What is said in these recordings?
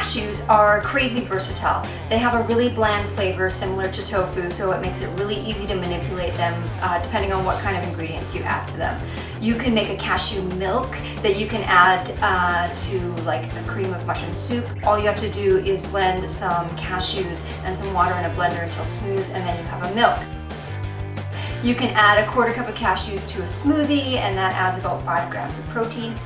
cashews are crazy versatile. They have a really bland flavor similar to tofu, so it makes it really easy to manipulate them uh, depending on what kind of ingredients you add to them. You can make a cashew milk that you can add uh, to like a cream of mushroom soup. All you have to do is blend some cashews and some water in a blender until smooth and then you have a milk. You can add a quarter cup of cashews to a smoothie and that adds about five grams of protein.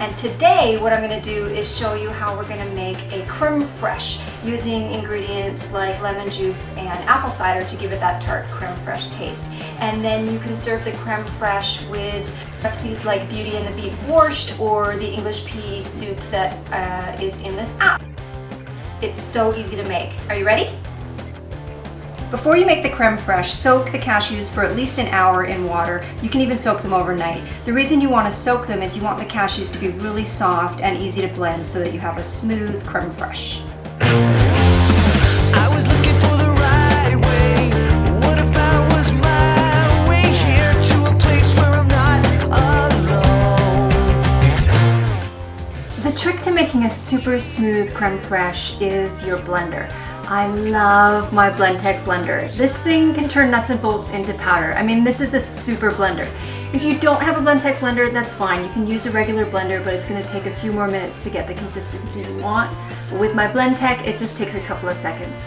And today what I'm to do is show you how we're to make a creme fraiche using ingredients like lemon juice and apple cider to give it that tart creme fraiche taste. And then you can serve the creme fraiche with recipes like Beauty and the Beet borscht or the English pea soup that uh, is in this app. It's so easy to make. Are you ready? Before you make the creme fraiche, soak the cashews for at least an hour in water. You can even soak them overnight. The reason you want to soak them is you want the cashews to be really soft and easy to blend so that you have a smooth creme fraiche. The trick to making a super smooth creme fraiche is your blender. I love my Blendtec blender. This thing can turn nuts and bolts into powder. I mean, this is a super blender. If you don't have a Blendtec blender, that's fine. You can use a regular blender, but it's gonna take a few more minutes to get the consistency you want. With my Blendtec, it just takes a couple of seconds.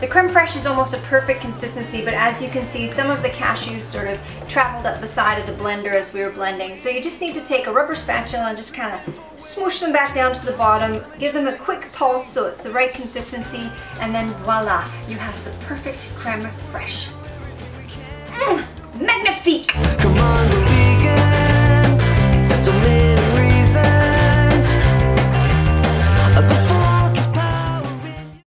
The creme fraiche is almost a perfect consistency, but as you can see, some of the cashews sort of traveled up the side of the blender as we were blending. So you just need to take a rubber spatula and just kind of smoosh them back down to the bottom, give them a quick pulse so it's the right consistency, and then voila, you have the perfect creme fraiche. Mm, magnifique!